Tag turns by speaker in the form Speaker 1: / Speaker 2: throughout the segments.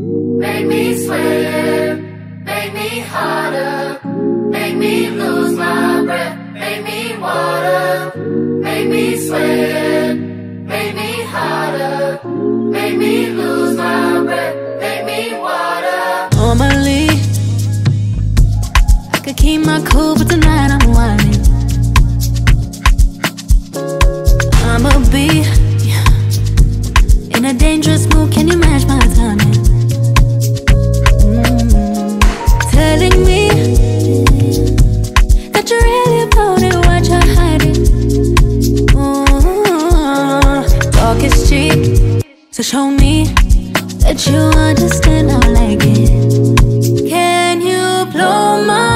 Speaker 1: Make me swear, make me harder, make me lose my breath, make me water, make me swear, make me harder, make me lose my breath, make me water.
Speaker 2: Normally, I could keep my cool, but tonight I'm whining. I'm a bee in a dangerous mood. Can you match my timing? show me that you understand how I like it. Can you blow my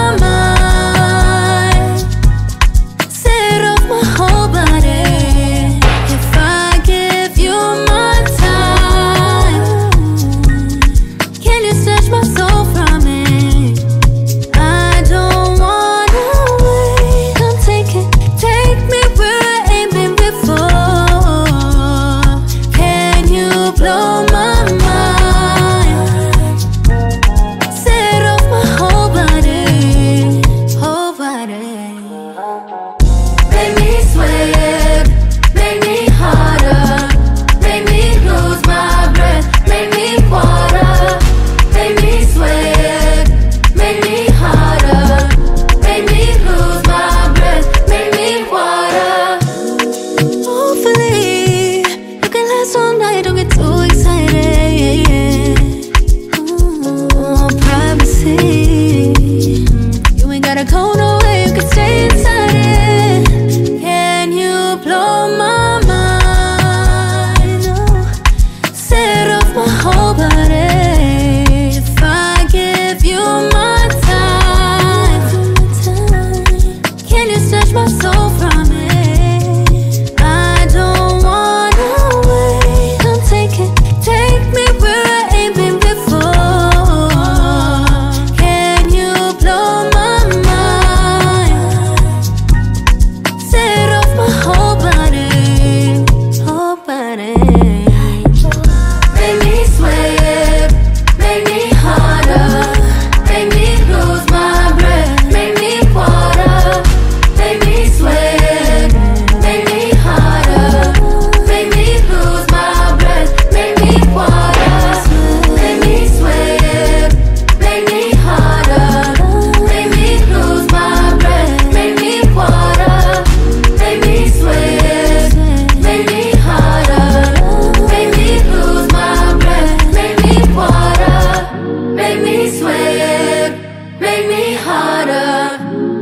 Speaker 1: sweat, make me harder,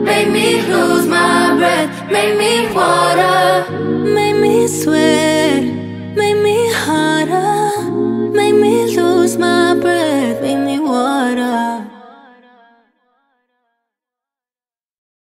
Speaker 1: Made me lose my breath, Made me water, Made me sweat, Made me